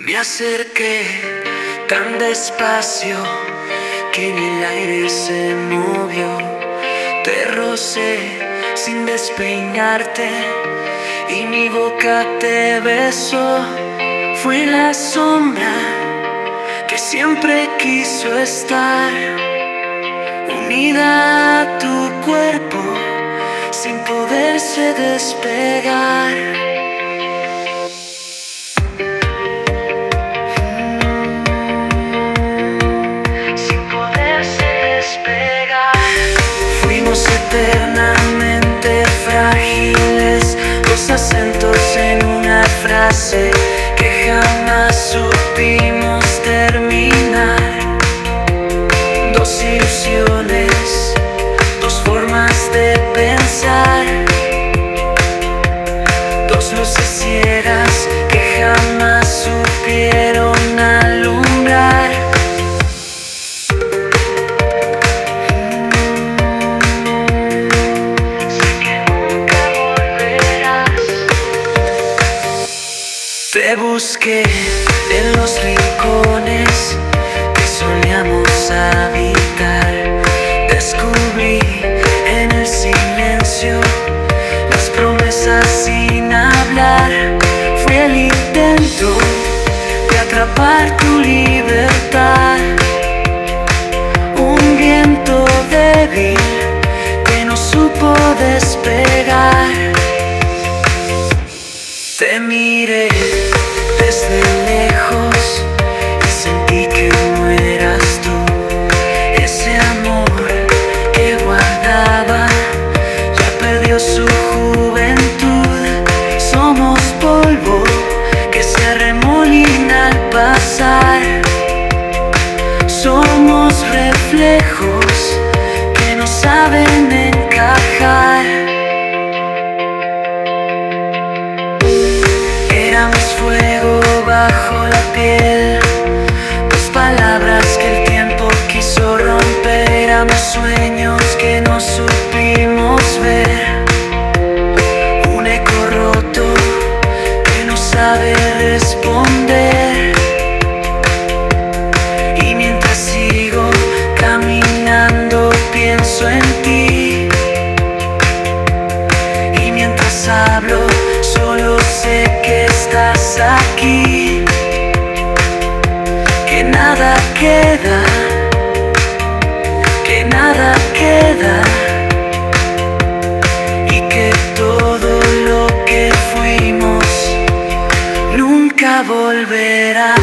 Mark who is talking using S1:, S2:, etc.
S1: Me acerqué tan despacio que en el aire se movió. Te rocé sin despeinarte y mi boca te besó. Fue la sombra que siempre quiso estar unida a tu cuerpo sin poderse despegar. Fuimos eternamente frágiles, dos acentos en una frase que jamás supimos terminar. Te busqué en los rincones que soñamos habitar. Descubrí en el silencio las promesas sin hablar. Fue el intento de atrapar tu libertad. Un viento débil que no supo despegar. Te miré desde lejos y sentí que no eras tú. Ese amor que guardaba ya perdió su juventud. Somos polvo que se arremolina al pasar. Somos reflejos que no saben bajo la piel, dos palabras que el tiempo quiso romper. Éramos sueños que no supimos ver, un eco roto que no sabe responder. Y mientras sigo caminando pienso en ti. Y mientras hablo, queda, que nada queda. Y que todo lo que fuimos nunca volverá.